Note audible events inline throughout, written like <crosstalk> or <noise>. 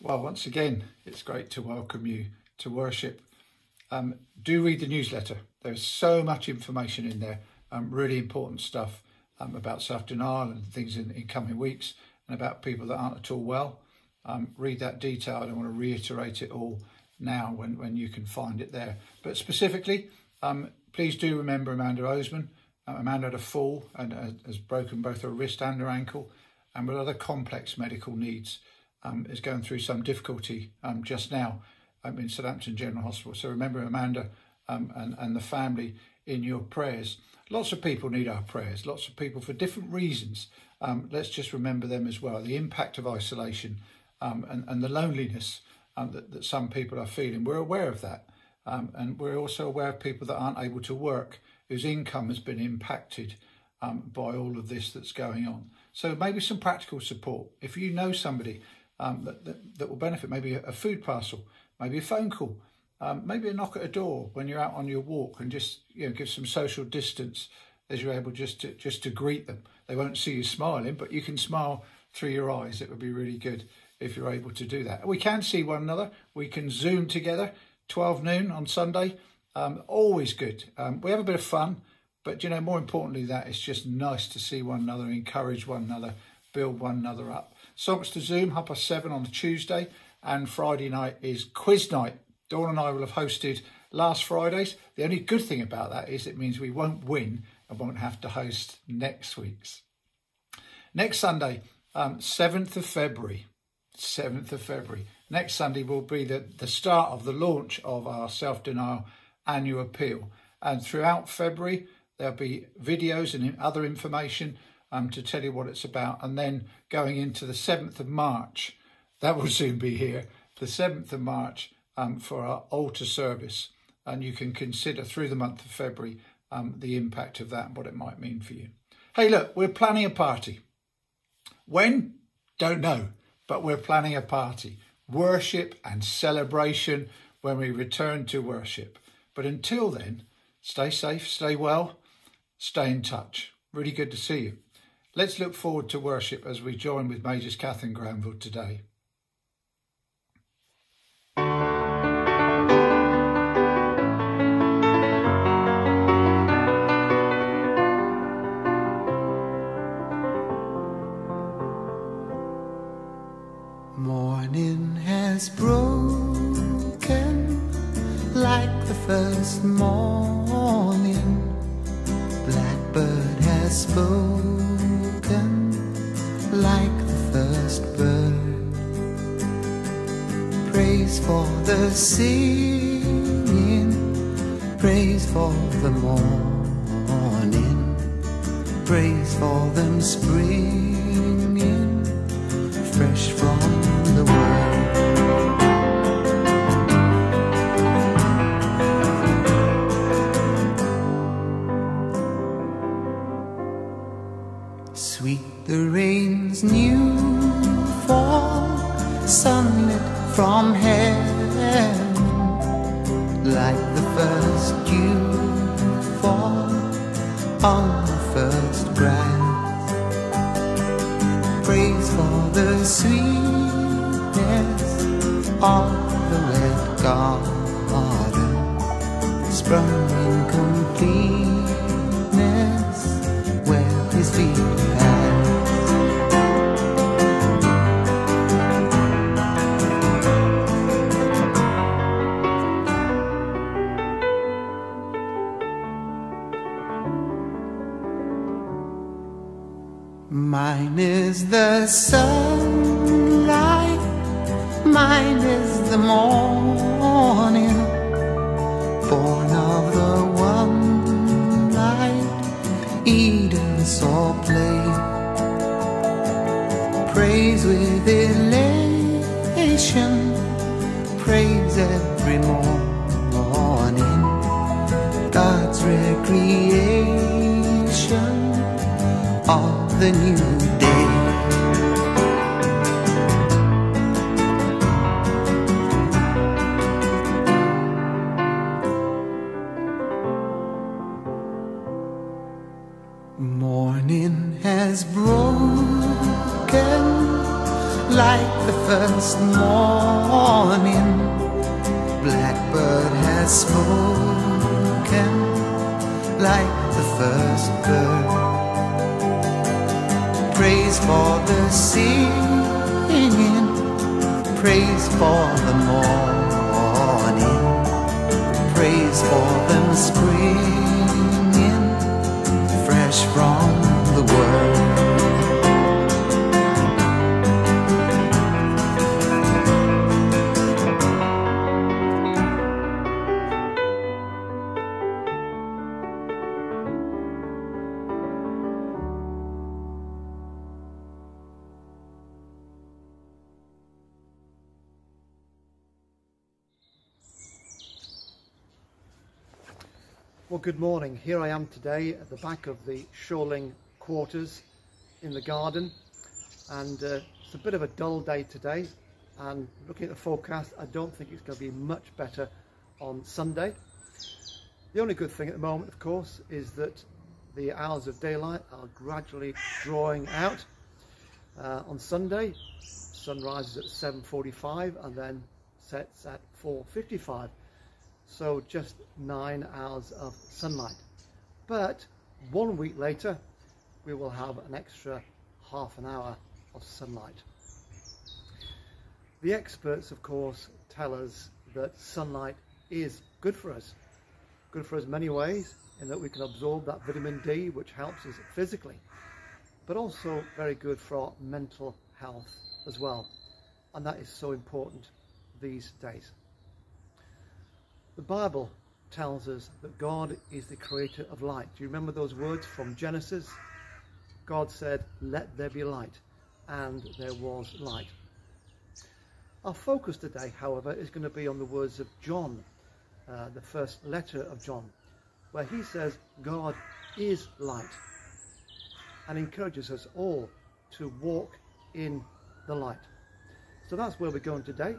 Well, once again, it's great to welcome you to worship. Um, do read the newsletter. There's so much information in there, um, really important stuff um, about self denial and things in, in, coming weeks and about people that aren't at all well. Um, read that detail. I don't want to reiterate it all now when, when you can find it there. But specifically, um, please do remember Amanda Osman. Uh, Amanda had a fall and uh, has broken both her wrist and her ankle and with other complex medical needs um, is going through some difficulty um, just now um, in Southampton General Hospital. So remember Amanda um, and, and the family in your prayers. Lots of people need our prayers, lots of people for different reasons. Um, let's just remember them as well. The impact of isolation um, and, and the loneliness that, that some people are feeling. We're aware of that. and we're also aware of people that aren't able to work, whose income has been impacted by all of this that's going on. So maybe some practical support. If you know somebody um, that, that, that, will benefit. Maybe a, food parcel, maybe a phone call, um, maybe a knock at a door when you're out on your walk and just you know give some social distance as you're able just to just to greet them. They won't see you smiling, but you can smile through your eyes. It would be really good if you're able to do that. We can see one another. We can Zoom together. 12 noon on Sunday. Um, always good. Um, we have a bit of fun, but you know, more importantly, that it's just nice to see one another, encourage one another, build one another up. Songster Zoom, half past seven on Tuesday, and Friday night is quiz night. Dawn and I will have hosted last Fridays. The only good thing about that is it means we won't win and won't have to host next week's. Next Sunday, um, 7th of February, 7th of February. Next Sunday will be the, the start of the launch of our self denial annual appeal. And throughout February, there'll be videos and other information um, to tell you what it's about. And then going into the 7th of March, that will <laughs> soon be here, the 7th of March um, for our altar service. And you can consider through the month of February um, the impact of that and what it might mean for you. Hey, look, we're planning a party. When? Don't know, but we're planning a party. Worship and celebration when we return to worship. But until then, stay safe, stay well, stay in touch. Really good to see you. Let's look forward to worship as we join with Majors Catherine Granville today. Morning has broken like the first morning. Blackbird has spoken singing, praise for the morning, praise for them springing is the morning, born of the one light, Eden saw play. Praise with elation, praise every morning, God's recreation. All the new Well, good morning. Here I am today at the back of the Sholing quarters in the garden, and uh, it's a bit of a dull day today. And looking at the forecast, I don't think it's going to be much better on Sunday. The only good thing at the moment, of course, is that the hours of daylight are gradually drawing out. Uh, on Sunday, sun rises at 7.45 and then sets at 4.55 so just nine hours of sunlight. But one week later, we will have an extra half an hour of sunlight. The experts, of course, tell us that sunlight is good for us. Good for us many ways, in that we can absorb that vitamin D, which helps us physically, but also very good for our mental health as well. And that is so important these days. The Bible tells us that God is the creator of light. Do you remember those words from Genesis? God said, Let there be light, and there was light. Our focus today, however, is going to be on the words of John, uh, the first letter of John, where he says, God is light, and encourages us all to walk in the light. So that's where we're going today.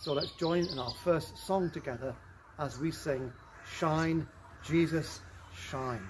So let's join in our first song together as we sing, Shine, Jesus, Shine.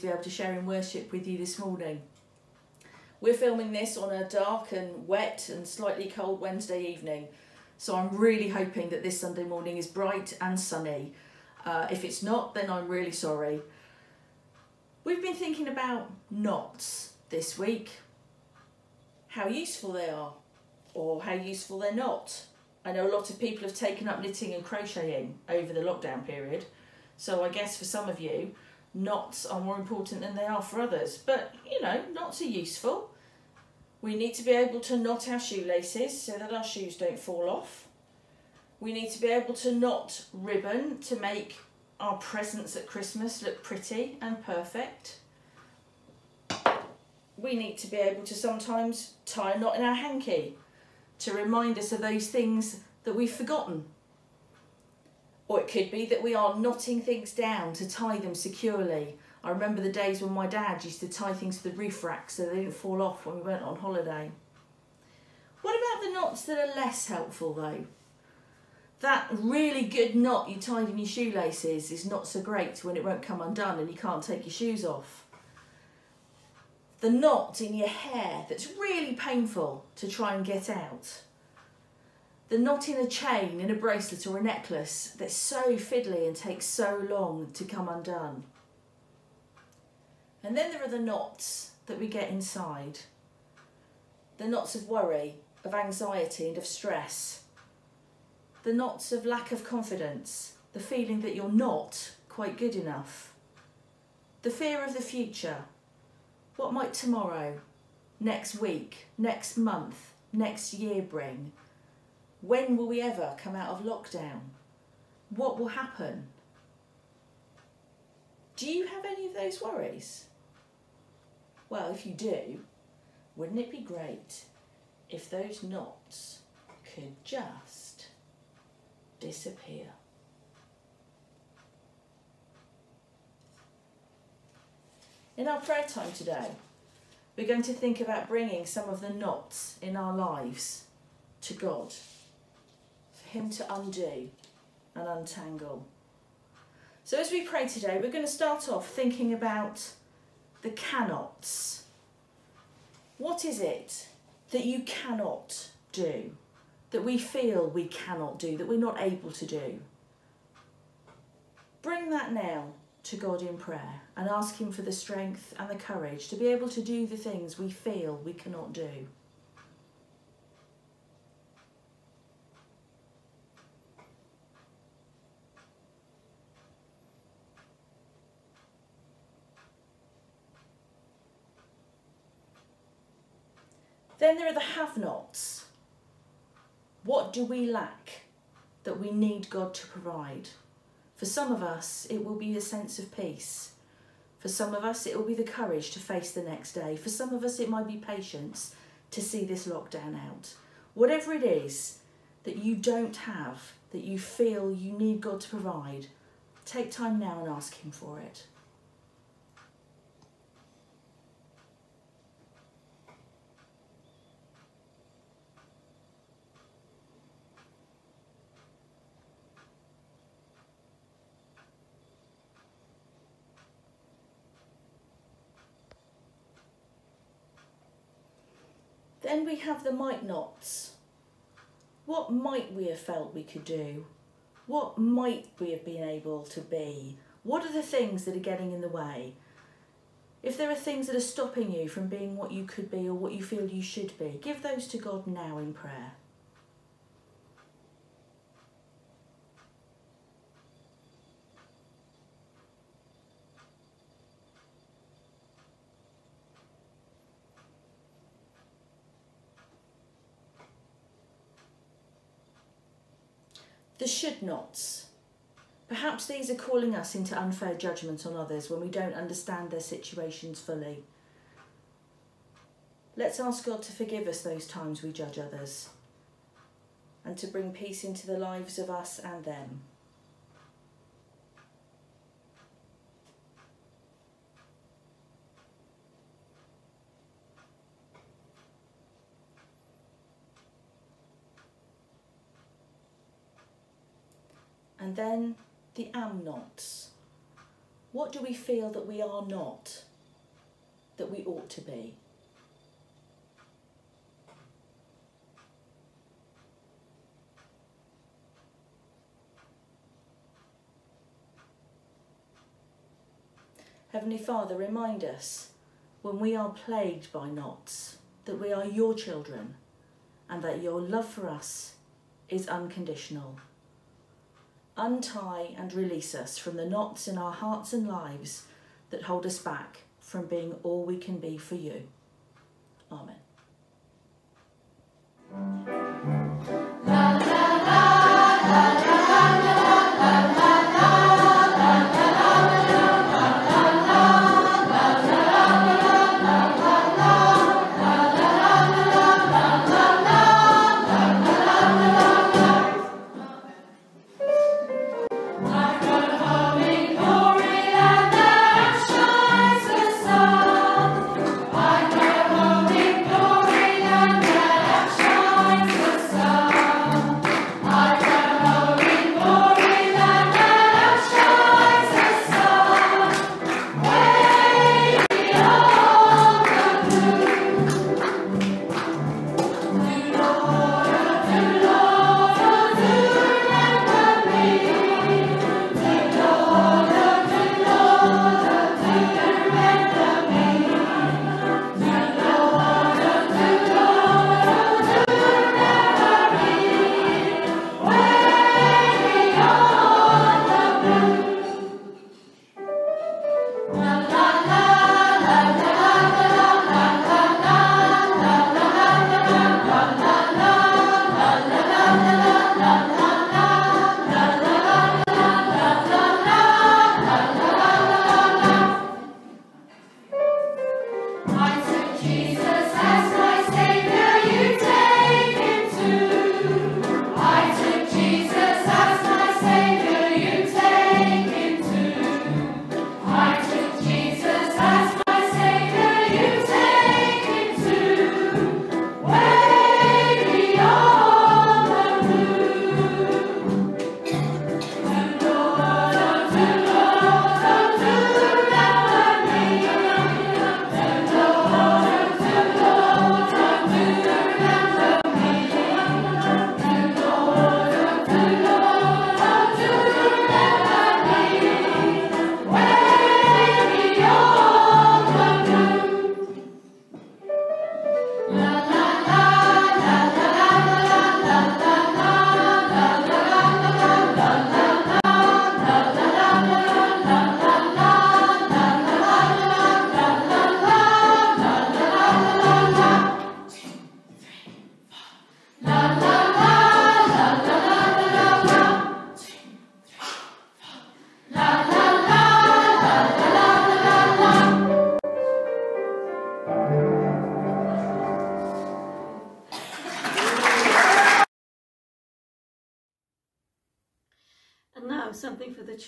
To be able to share in worship with you this morning. We're filming this on a dark and wet and slightly cold Wednesday evening, so I'm really hoping that this Sunday morning is bright and sunny. Uh, if it's not, then I'm really sorry. We've been thinking about knots this week, how useful they are, or how useful they're not. I know a lot of people have taken up knitting and crocheting over the lockdown period, so I guess for some of you, knots are more important than they are for others. But you know, knots are useful. We need to be able to knot our shoelaces so that our shoes don't fall off. We need to be able to knot ribbon to make our presents at Christmas look pretty and perfect. We need to be able to sometimes tie a knot in our hanky to remind us of those things that we've forgotten. Or it could be that we are knotting things down to tie them securely. I remember the days when my dad used to tie things to the roof rack so they didn't fall off when we went on holiday. What about the knots that are less helpful though? That really good knot you tied in your shoelaces is not so great when it won't come undone and you can't take your shoes off. The knot in your hair that's really painful to try and get out. The knot in a chain, in a bracelet or a necklace that's so fiddly and takes so long to come undone. And then there are the knots that we get inside. The knots of worry, of anxiety and of stress the knots of lack of confidence, the feeling that you're not quite good enough, the fear of the future. What might tomorrow, next week, next month, next year bring? When will we ever come out of lockdown? What will happen? Do you have any of those worries? Well, if you do, wouldn't it be great if those knots could just disappear. In our prayer time today, we're going to think about bringing some of the knots in our lives to God, Him to undo and untangle. So, as we pray today, we're going to start off thinking about the cannots. What is it that you cannot do? that we feel we cannot do, that we're not able to do. Bring that now to God in prayer and ask Him for the strength and the courage to be able to do the things we feel we cannot do. Then there are the have nots. What do we lack that we need God to provide? For some of us, it will be a sense of peace. For some of us, it will be the courage to face the next day. For some of us, it might be patience to see this lockdown out. Whatever it is that you don't have, that you feel you need God to provide, take time now and ask Him for it. Then we have the might nots. What might we have felt we could do? What might we have been able to be? What are the things that are getting in the way? If there are things that are stopping you from being what you could be or what you feel you should be, give those to God now in prayer. The should nots. Perhaps these are calling us into unfair judgment on others when we don't understand their situations fully. Let's ask God to forgive us those times we judge others and to bring peace into the lives of us and them. And then the am nots. What do we feel that we are not, that we ought to be? Heavenly Father, remind us when we are plagued by knots that we are your children and that your love for us is unconditional. Untie and release us from the knots in our hearts and lives that hold us back from being all we can be for you. Amen.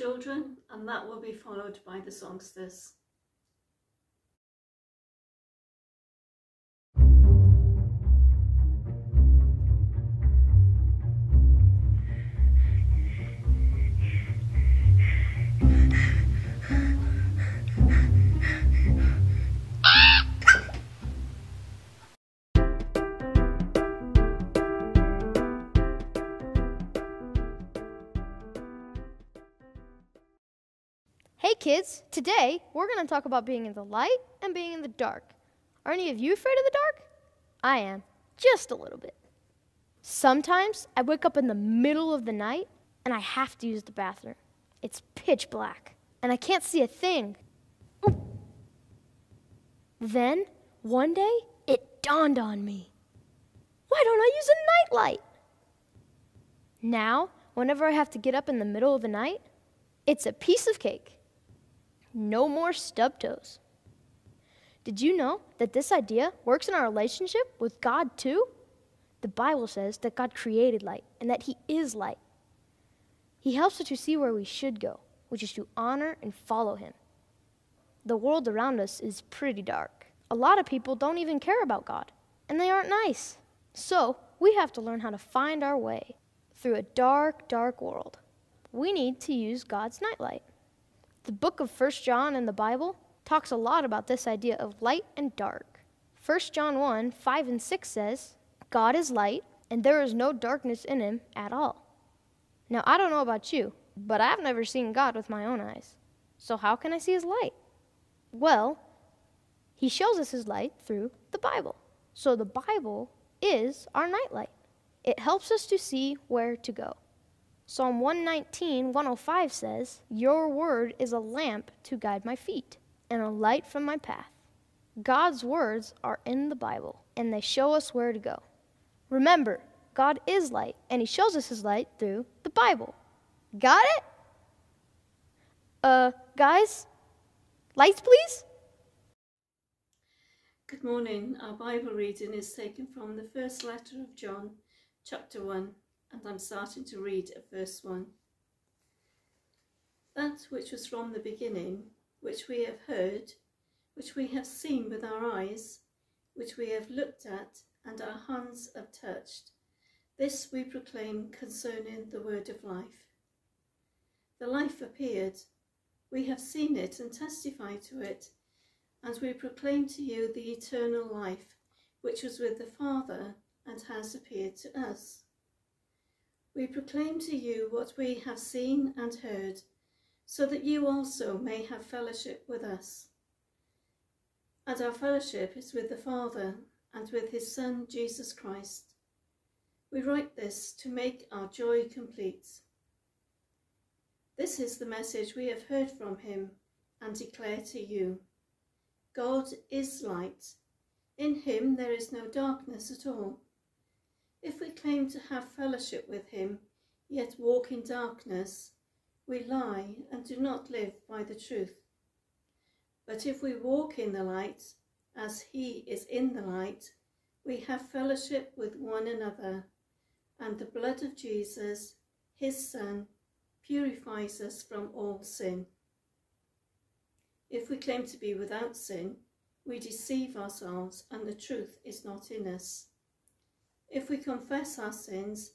Children, and that will be followed by the songsters. Kids, today we're going to talk about being in the light and being in the dark. Are any of you afraid of the dark? I am, just a little bit. Sometimes I wake up in the middle of the night and I have to use the bathroom. It's pitch black and I can't see a thing. Then, one day, it dawned on me. Why don't I use a nightlight? Now, whenever I have to get up in the middle of the night, it's a piece of cake. No more stub toes. Did you know that this idea works in our relationship with God too? The Bible says that God created light and that He is light. He helps us to see where we should go, which is to honor and follow Him. The world around us is pretty dark. A lot of people don't even care about God, and they aren't nice. So, we have to learn how to find our way through a dark, dark world. We need to use God's nightlight. The book of 1 John in the Bible talks a lot about this idea of light and dark. 1 John 1 5 and 6 says, God is light, and there is no darkness in him at all. Now, I don't know about you, but I've never seen God with my own eyes. So, how can I see his light? Well, he shows us his light through the Bible. So, the Bible is our nightlight. It helps us to see where to go. Psalm 119, 105 says, Your word is a lamp to guide my feet and a light from my path. God's words are in the Bible, and they show us where to go. Remember, God is light, and He shows us His light through the Bible. Got it? Uh, guys, lights, please? Good morning. Our Bible reading is taken from the first letter of John, chapter 1, and I'm starting to read at verse 1. That which was from the beginning, which we have heard, which we have seen with our eyes, which we have looked at, and our hands have touched, this we proclaim concerning the word of life. The life appeared, we have seen it and testify to it, and we proclaim to you the eternal life, which was with the Father and has appeared to us. We proclaim to you what we have seen and heard, so that you also may have fellowship with us. And our fellowship is with the Father and with his Son, Jesus Christ. We write this to make our joy complete. This is the message we have heard from him and declare to you. God is light. In him there is no darkness at all. If we claim to have fellowship with him, yet walk in darkness, we lie and do not live by the truth. But if we walk in the light, as he is in the light, we have fellowship with one another, and the blood of Jesus, his Son, purifies us from all sin. If we claim to be without sin, we deceive ourselves and the truth is not in us. If we confess our sins,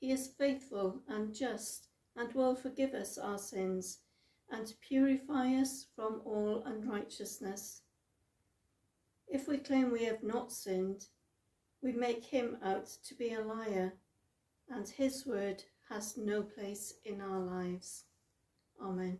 he is faithful and just and will forgive us our sins and purify us from all unrighteousness. If we claim we have not sinned, we make him out to be a liar, and his word has no place in our lives. Amen.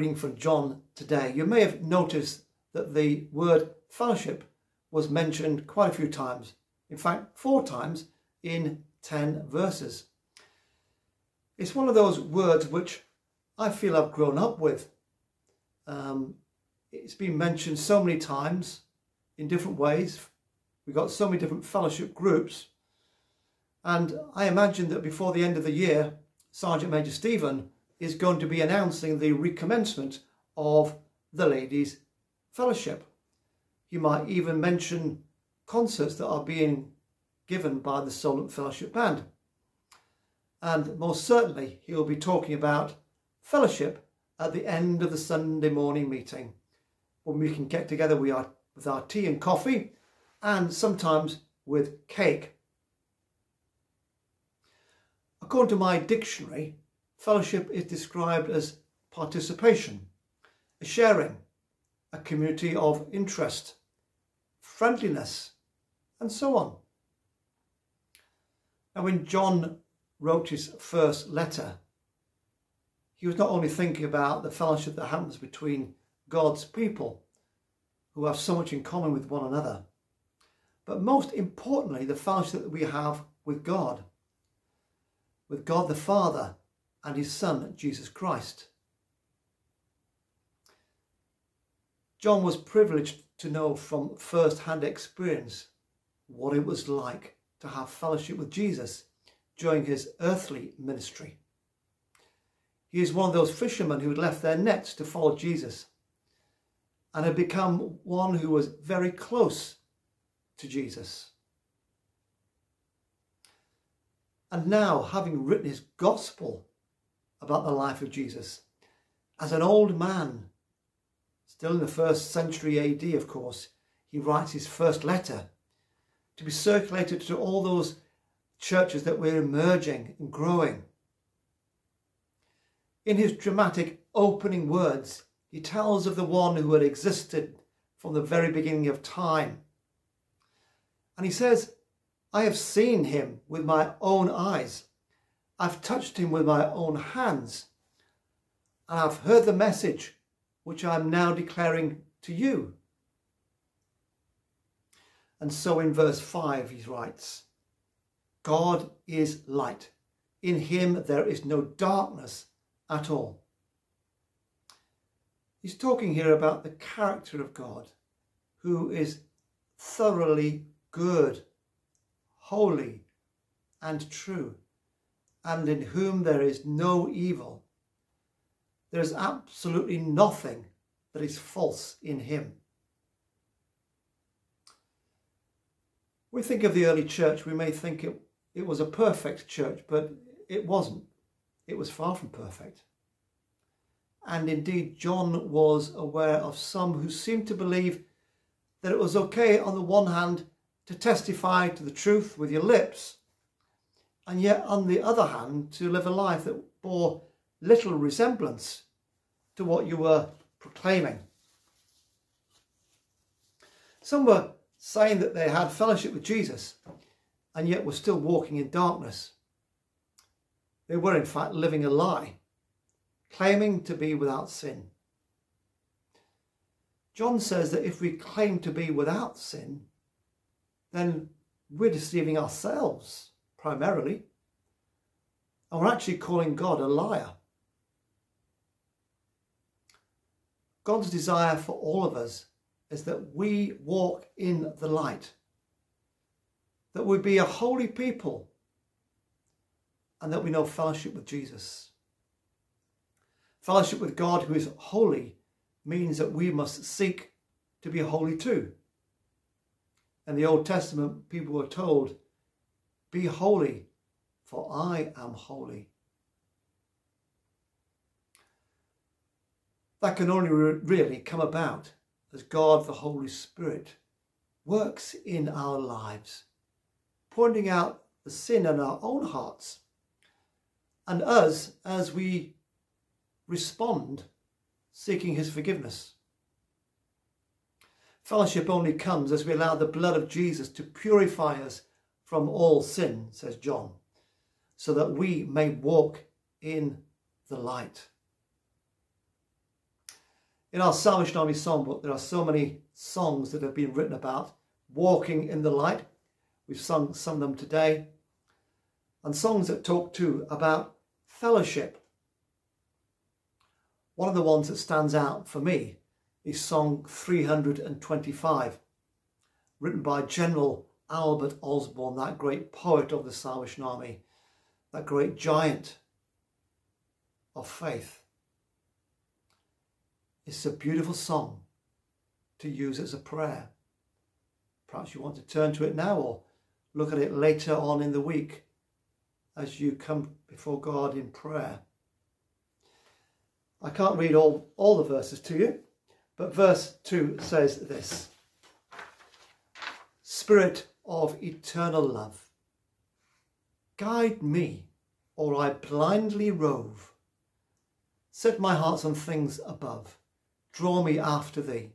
Reading for John today, you may have noticed that the word fellowship was mentioned quite a few times. In fact, four times in 10 verses. It's one of those words which I feel I've grown up with. Um, it's been mentioned so many times in different ways. We've got so many different fellowship groups. And I imagine that before the end of the year, Sergeant Major Stephen is going to be announcing the recommencement of the Ladies' Fellowship. He might even mention concerts that are being given by the Solent Fellowship Band. And most certainly, he will be talking about fellowship at the end of the Sunday morning meeting when we can get together we are, with our tea and coffee and sometimes with cake. According to my dictionary, fellowship is described as participation, a sharing, a community of interest, friendliness, and so on. Now, when John wrote his first letter, he was not only thinking about the fellowship that happens between God's people who have so much in common with one another, but most importantly, the fellowship that we have with God, with God the Father and his Son, Jesus Christ. John was privileged to know from first hand experience what it was like to have fellowship with Jesus during his earthly ministry. He is one of those fishermen who had left their nets to follow Jesus and had become one who was very close to Jesus. And now, having written his gospel about the life of Jesus, as an old man, still in the first century AD, of course, he writes his first letter to be circulated to all those churches that were emerging and growing. In his dramatic opening words, he tells of the one who had existed from the very beginning of time. And he says, I have seen him with my own eyes. I've touched him with my own hands. And I've heard the message which I am now declaring to you. And so in verse 5 he writes, God is light. In him there is no darkness at all. He's talking here about the character of God, who is thoroughly good, holy, and true, and in whom there is no evil. There is absolutely nothing that is false in him. we think of the early church, we may think it, it was a perfect church, but it wasn't. It was far from perfect. And indeed, John was aware of some who seemed to believe that it was okay, on the one hand, to testify to the truth with your lips, and yet, on the other hand, to live a life that bore little resemblance to what you were proclaiming. Some were saying that they had fellowship with Jesus and yet were still walking in darkness. They were, in fact, living a lie, claiming to be without sin. John says that if we claim to be without sin, then we're deceiving ourselves primarily, and we're actually calling God a liar. God's desire for all of us is that we walk in the light, that we be a holy people, and that we know fellowship with Jesus. Fellowship with God, who is holy, means that we must seek to be holy too. In the Old Testament, people were told, Be holy, for I am holy. That can only really come about as God the Holy Spirit works in our lives, pointing out the sin in our own hearts and us as we respond seeking his forgiveness. Fellowship only comes as we allow the blood of Jesus to purify us from all sin, says John, so that we may walk in the light. In our Salvation Army songbook, there are so many songs that have been written about walking in the light. We've sung some of them today. And songs that talk too about fellowship. One of the ones that stands out for me is song 325, written by General Albert Orsborn, that great poet of the Salvation Army, that great giant of faith. It's a beautiful song to use as a prayer. Perhaps you want to turn to it now or look at it later on in the week as you come before God in prayer. I can't read all, all the verses to you, but verse 2 says this Spirit of eternal love, guide me, or I blindly rove. Set my heart on things above, draw me after thee.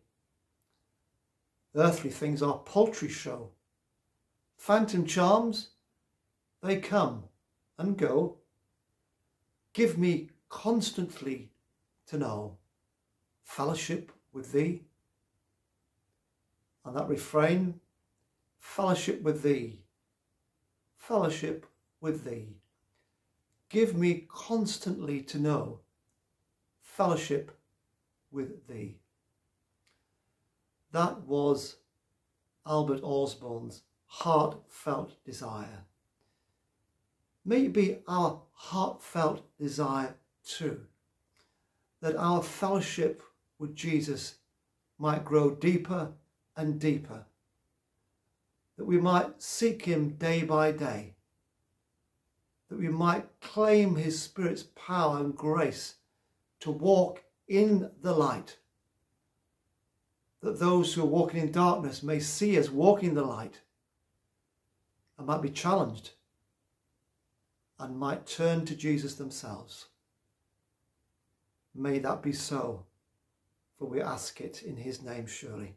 Earthly things are paltry show. Phantom charms, they come and go. Give me constantly to know fellowship with thee. And that refrain, fellowship with thee, fellowship with thee. Give me constantly to know fellowship with thee. That was Albert Orsborn's heartfelt desire. May it be our heartfelt desire too that our fellowship with Jesus might grow deeper and deeper, that we might seek him day by day, that we might claim his Spirit's power and grace to walk in the light that those who are walking in darkness may see us walking in the light and might be challenged and might turn to Jesus themselves. May that be so, for we ask it in his name surely.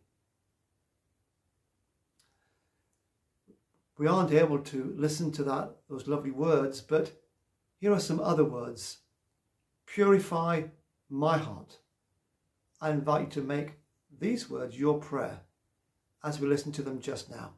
We aren't able to listen to that those lovely words, but here are some other words. Purify my heart. I invite you to make these words your prayer as we listen to them just now.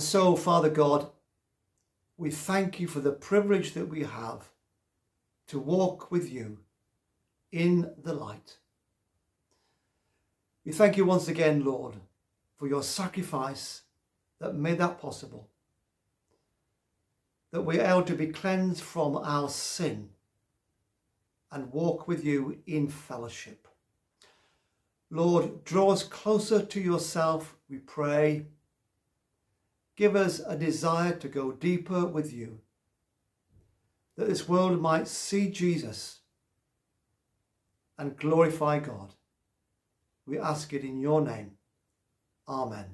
And so, Father God, we thank you for the privilege that we have to walk with you in the light. We thank you once again, Lord, for your sacrifice that made that possible. That we're able to be cleansed from our sin and walk with you in fellowship. Lord, draw us closer to yourself, we pray. Give us a desire to go deeper with you, that this world might see Jesus and glorify God. We ask it in your name. Amen.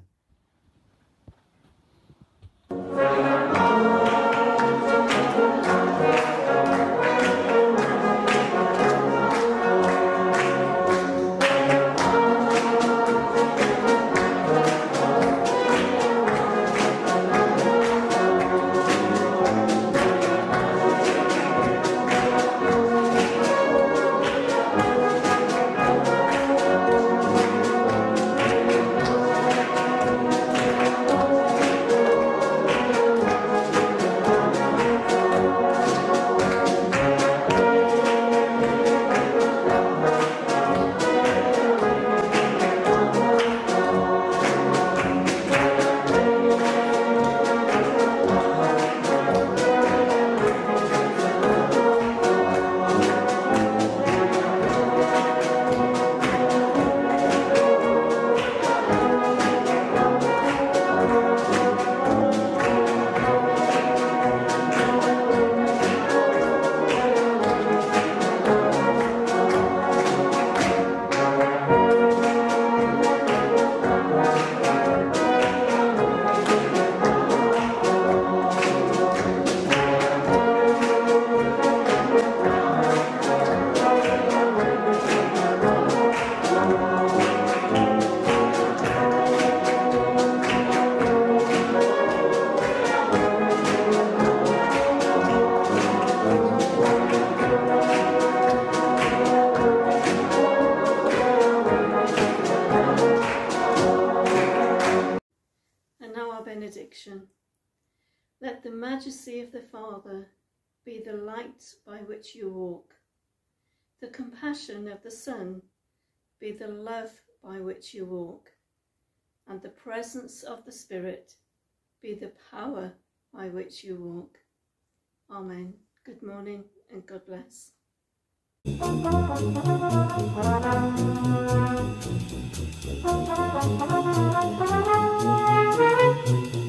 Which you walk, the compassion of the Son be the love by which you walk, and the presence of the Spirit be the power by which you walk. Amen. Good morning and God bless. <laughs>